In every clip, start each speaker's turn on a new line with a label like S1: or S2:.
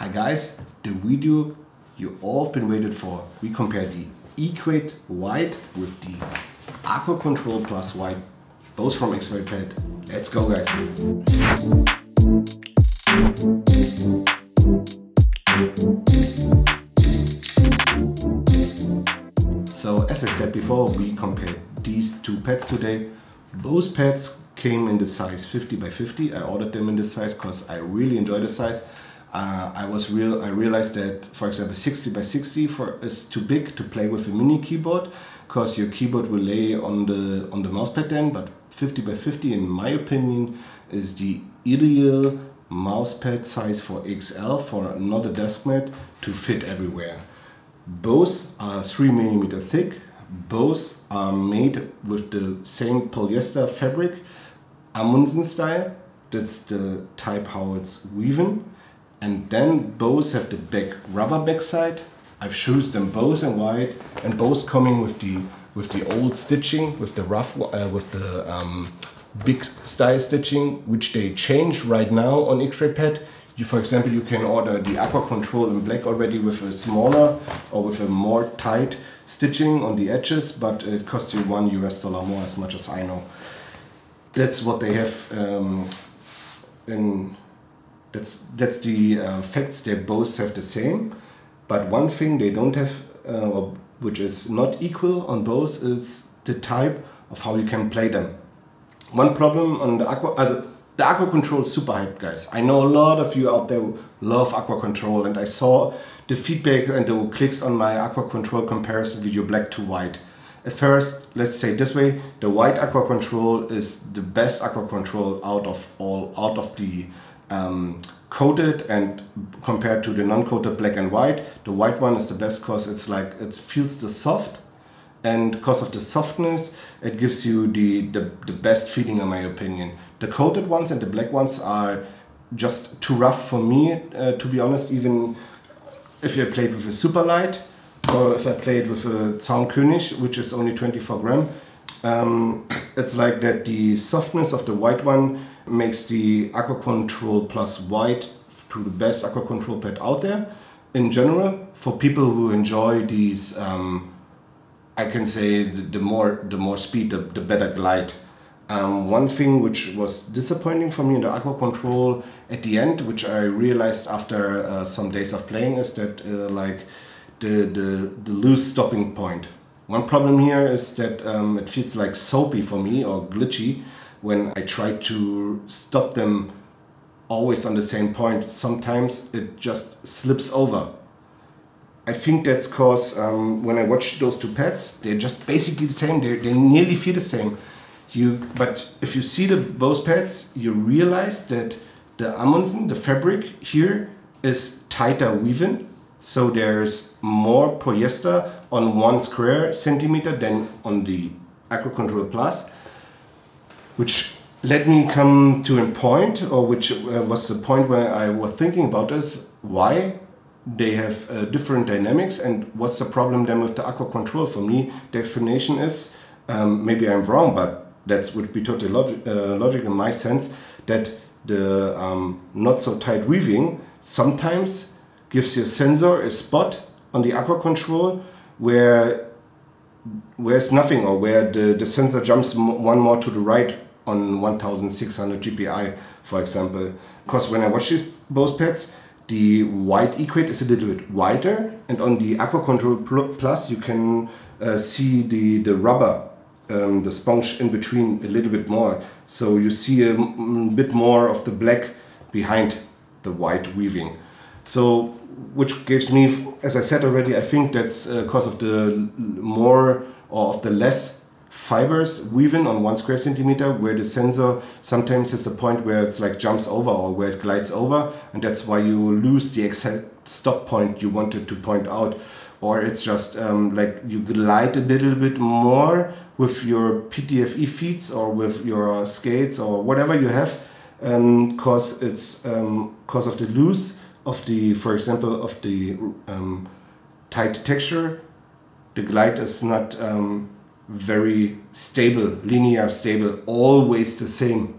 S1: Hi guys, the video you all have been waited for. We compare the Equate White with the Aqua Control Plus White, both from X-Ray Pad. Let's go guys. So as I said before, we compared these two pads today. Both pads came in the size 50 by 50. I ordered them in this size because I really enjoy the size. Uh, I was real. I realized that, for example, 60 by 60 for is too big to play with a mini keyboard, because your keyboard will lay on the on the mousepad then. But 50 by 50, in my opinion, is the ideal mousepad size for XL for not a desk mat to fit everywhere. Both are three millimeter thick. Both are made with the same polyester fabric, Amundsen style. That's the type how it's woven and then both have the back rubber backside. I've chosen them both in white and both coming with the with the old stitching with the rough uh, with the um, big style stitching which they change right now on X-Ray Pad. You, for example, you can order the Aqua Control in black already with a smaller or with a more tight stitching on the edges, but it costs you one US dollar more as much as I know. That's what they have um, in that's that's the uh, facts. They both have the same, but one thing they don't have, uh, which is not equal on both, is the type of how you can play them. One problem on the aqua, uh, the aqua control super hyped, guys. I know a lot of you out there love aqua control, and I saw the feedback and the clicks on my aqua control comparison video, black to white. At first, let's say this way: the white aqua control is the best aqua control out of all, out of the um, coated and compared to the non-coated black and white, the white one is the best because it's like it feels the soft and because of the softness it gives you the, the, the best feeling in my opinion. The coated ones and the black ones are just too rough for me uh, to be honest even if I played with a super light or if I played with a Zaunkönig which is only 24 gram um, it's like that the softness of the white one makes the Aqua Control Plus White to the best Aqua Control pad out there. In general, for people who enjoy these, um, I can say the, the, more the more speed, the, the better glide. Um, one thing which was disappointing for me in the Aqua Control at the end, which I realized after uh, some days of playing, is that uh, like the, the, the loose stopping point. One problem here is that um, it feels like soapy for me or glitchy when I try to stop them always on the same point, sometimes it just slips over. I think that's because um, when I watch those two pads, they're just basically the same. They they nearly feel the same. You but if you see the both pads, you realize that the Amundsen, the fabric here, is tighter woven. So there's more polyester on one square centimeter than on the Aqua Control Plus which led me come to a point, or which uh, was the point where I was thinking about this, why they have uh, different dynamics and what's the problem then with the aqua control. For me, the explanation is, um, maybe I'm wrong, but that would be totally log uh, logic in my sense, that the um, not so tight weaving sometimes gives your sensor a spot on the aqua control where where's nothing or where the, the sensor jumps one more to the right on 1600 DPI, for example. Because when I watch these both pads, the white equate is a little bit wider, and on the Aqua Control Plus, you can uh, see the, the rubber, um, the sponge in between a little bit more. So you see a bit more of the black behind the white weaving. So, which gives me, as I said already, I think that's because uh, of the more or of the less fibers woven on one square centimeter where the sensor sometimes has a point where it's like jumps over or where it glides over and that's why you lose the exact stop point you wanted to point out. Or it's just um, like you glide a little bit more with your PTFE feeds or with your skates or whatever you have and because um, it's because um, of the loose of the for example of the um, tight texture the glide is not um, very stable, linear, stable, always the same.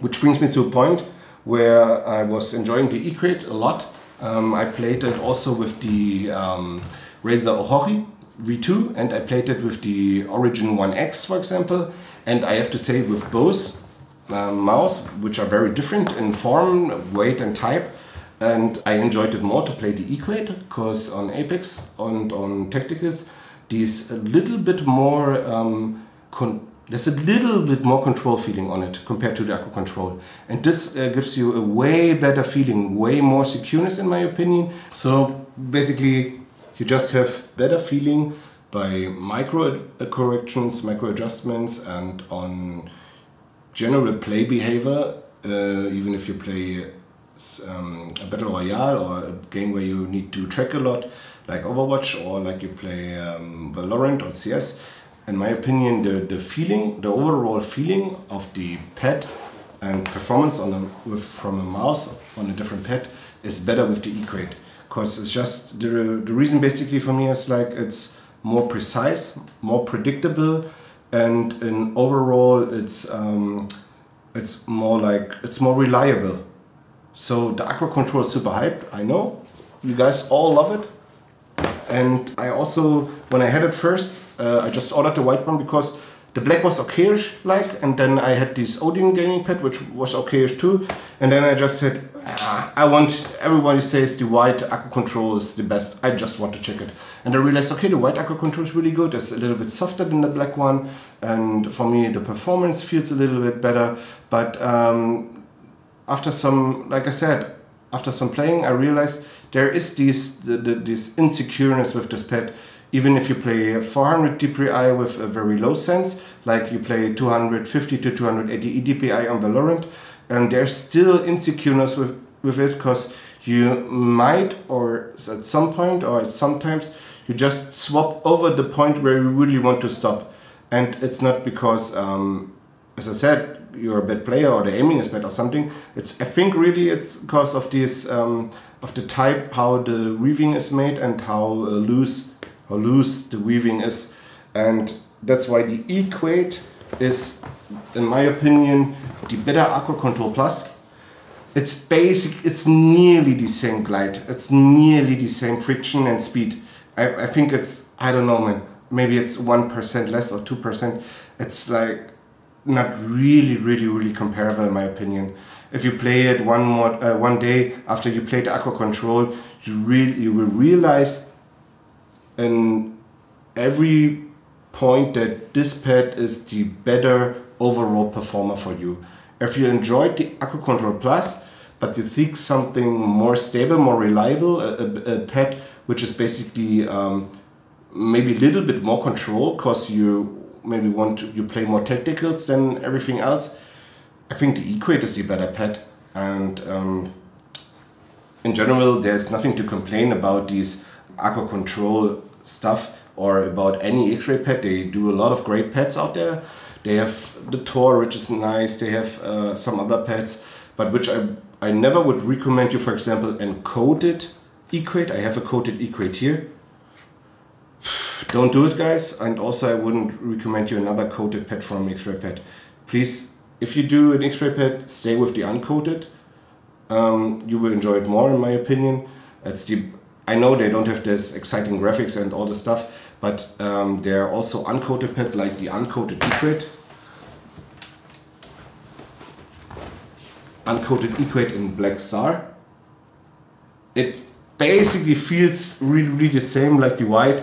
S1: Which brings me to a point where I was enjoying the Equate a lot. Um, I played it also with the um, Razer Orochi V2 and I played it with the Origin One X, for example. And I have to say with both uh, mouse, which are very different in form, weight and type, and I enjoyed it more to play the Equate because on Apex and on Tacticals, there's a little bit more um, there's a little bit more control feeling on it compared to the Aqua Control. And this uh, gives you a way better feeling, way more secureness in my opinion. So basically you just have better feeling by micro corrections, micro adjustments and on general play behavior, uh, even if you play um, a battle royale or a game where you need to track a lot, like Overwatch or like you play um, Valorant or CS, in my opinion, the, the feeling, the overall feeling of the pad and performance on a, with, from a mouse on a different pad is better with the Equate. Because it's just, the, the reason basically for me is like it's more precise, more predictable, and in overall it's, um, it's more like, it's more reliable. So the Aqua Control is super hyped, I know. You guys all love it. And I also, when I had it first, uh, I just ordered the white one because the black was okayish like, and then I had this Odin gaming pad which was okayish too, and then I just said, ah, I want, everybody says the white Aqua Control is the best, I just want to check it. And I realized, okay, the white Aqua Control is really good, it's a little bit softer than the black one, and for me the performance feels a little bit better, but um, after some, like I said, after some playing I realized there is this, the, the, this insecureness with this pet. even if you play 400 DPI with a very low sense, like you play 250 to 280 DPI on Valorant, and there's still insecureness with, with it because you might, or at some point, or sometimes, you just swap over the point where you really want to stop. And it's not because, um, as I said, you're a bad player or the aiming is bad or something. It's I think really it's because of this um, of the type how the weaving is made and how uh, loose how loose the weaving is. And that's why the Equate is in my opinion the better Aqua Control Plus. It's basic it's nearly the same glide it's nearly the same friction and speed. I, I think it's I don't know man maybe it's 1% less or 2% it's like not really really really comparable in my opinion if you play it one more uh, one day after you play the Aqua Control you, really you will realize in every point that this pad is the better overall performer for you. If you enjoyed the Aqua Control Plus, but you think something more stable, more reliable, a, a, a pad which is basically um, maybe a little bit more control because you maybe want to, you play more tacticals than everything else. I think the Equate is the better pet. and um, in general there's nothing to complain about these Aqua Control stuff or about any X-ray pad. They do a lot of great pets out there. They have the Thor, which is nice. They have uh, some other pets, but which I, I never would recommend you, for example, encoded Equate. I have a coated Equate here. Don't do it, guys. And also, I wouldn't recommend you another coated pad from X-ray pad. Please, if you do an X-ray pad, stay with the uncoated. Um, you will enjoy it more, in my opinion. It's the I know they don't have this exciting graphics and all the stuff, but um, they're also uncoated pad like the uncoated Equate. Uncoated Equate in Black Star. It basically feels really, really the same like the white.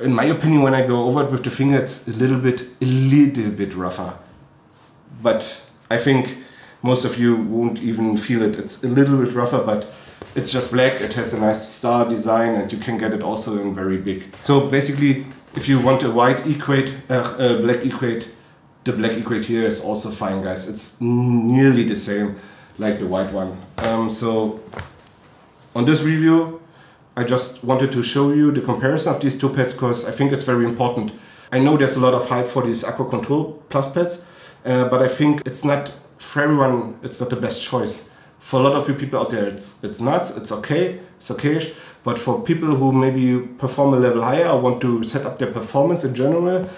S1: In my opinion, when I go over it with the finger, it's a little bit, a little bit rougher. But I think most of you won't even feel it. It's a little bit rougher, but it's just black, it has a nice star design and you can get it also in very big. So basically, if you want a white equate, uh, black equate, the black equate here is also fine guys. It's nearly the same like the white one. Um, so on this review, I just wanted to show you the comparison of these two pads because I think it's very important. I know there's a lot of hype for these Aqua Control Plus pads, uh, but I think it's not, for everyone, it's not the best choice for a lot of you people out there, it's it's nuts. It's okay. It's okayish. But for people who maybe perform a level higher or want to set up their performance in general,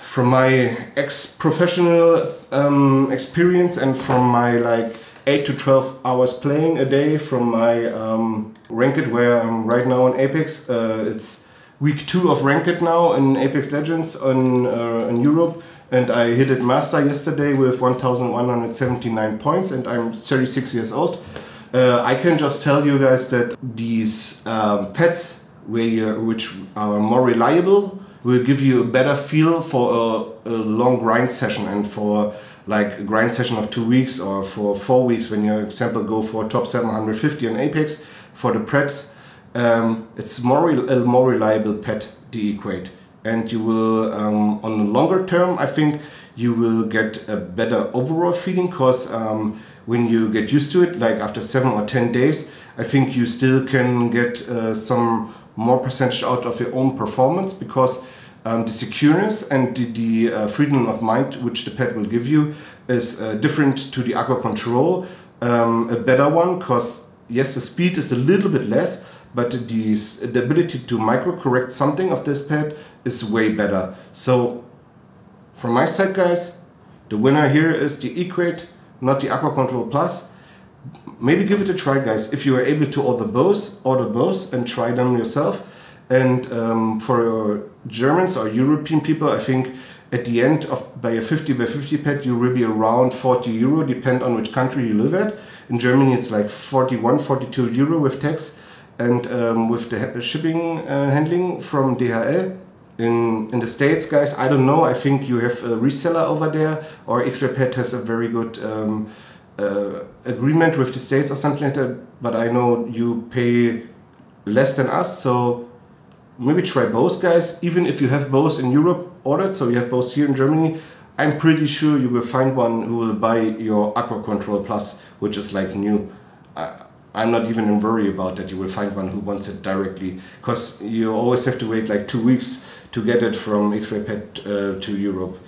S1: from my ex-professional um, experience and from my like 8 to 12 hours playing a day from my um, Ranked where I'm right now in Apex. Uh, it's week 2 of Ranked now in Apex Legends in, uh, in Europe and I hit it master yesterday with 1179 points and I'm 36 years old. Uh, I can just tell you guys that these um, pets which are more reliable will give you a better feel for a, a long grind session and for like a grind session of two weeks or for four weeks when you, example, go for top 750 on Apex for the Preds, um, it's more a more reliable pet, the Equate. And you will, um, on the longer term, I think you will get a better overall feeling because um, when you get used to it, like after seven or 10 days, I think you still can get uh, some more percentage out of your own performance because um, the secureness and the, the uh, freedom of mind which the pet will give you is uh, different to the aqua control. Um, a better one because yes, the speed is a little bit less, but the, the ability to micro correct something of this pet is way better. So from my side guys, the winner here is the Equate, not the Aqua Control Plus. Maybe give it a try guys. If you are able to order both, order both and try them yourself. And um, for Germans or European people, I think at the end of by a 50 by 50 pet, you will be around 40 euro, depend on which country you live at. In Germany, it's like 41, 42 euro with tax and um, with the shipping uh, handling from DHL. In, in the States, guys, I don't know. I think you have a reseller over there, or X-Ray Pad has a very good um, uh, agreement with the States or something like that. But I know you pay less than us, so maybe try both guys. Even if you have both in Europe ordered so you have both here in Germany I'm pretty sure you will find one who will buy your Aqua Control Plus which is like new. I, I'm not even in worry about that. You will find one who wants it directly because you always have to wait like two weeks to get it from X-Ray Pad uh, to Europe.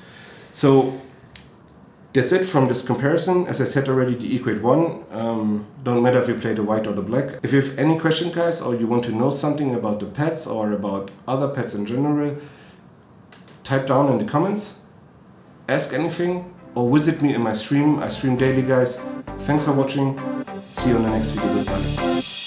S1: So that's it from this comparison. As I said already, the Equate 1, um, don't matter if you play the white or the black. If you have any question guys or you want to know something about the pets or about other pets in general, type down in the comments, ask anything or visit me in my stream. I stream daily guys. Thanks for watching. See you in the next video. Goodbye.